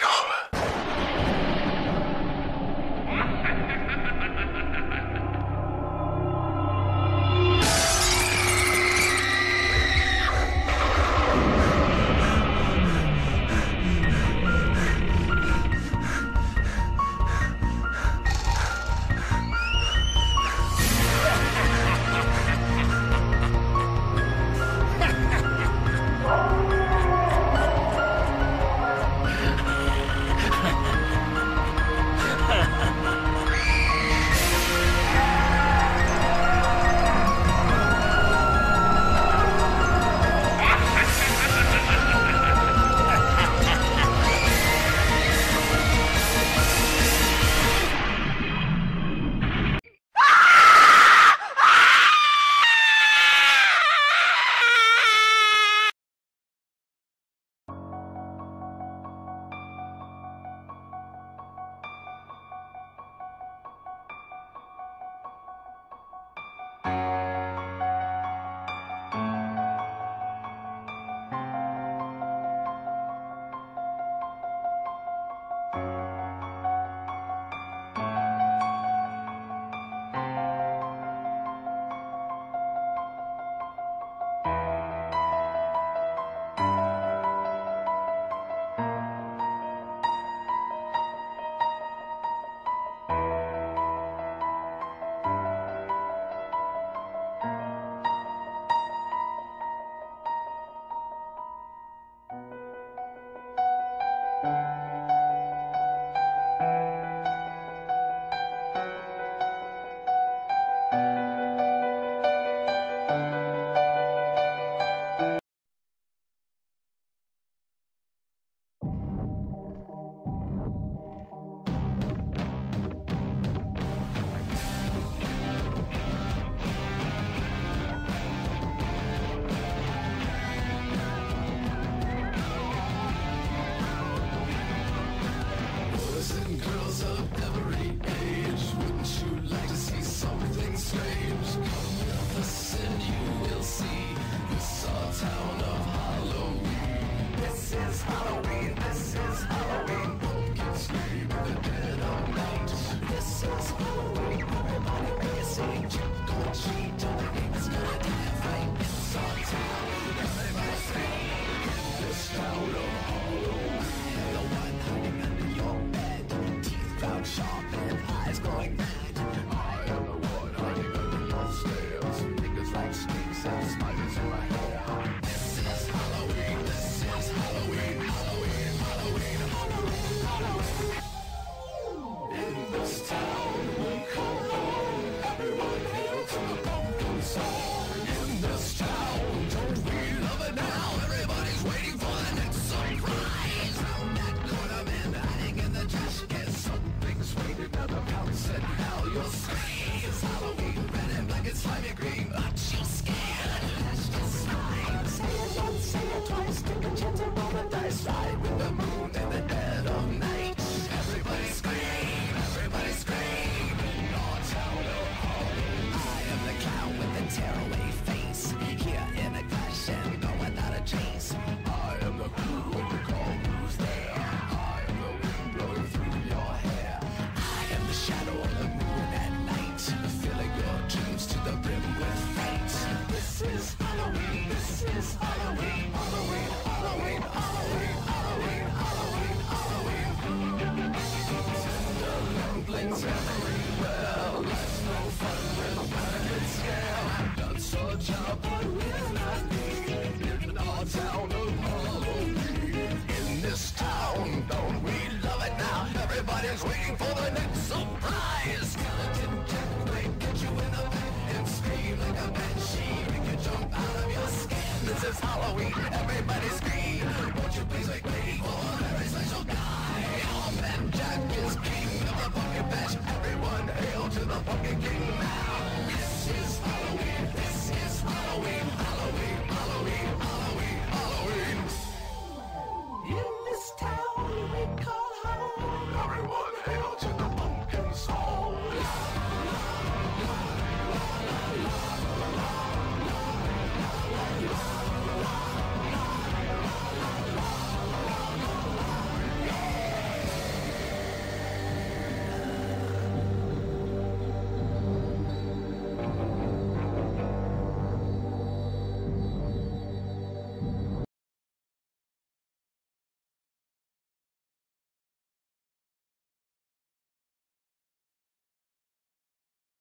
No. Say it once, say it twice, take a chance and roll the dice. right weed.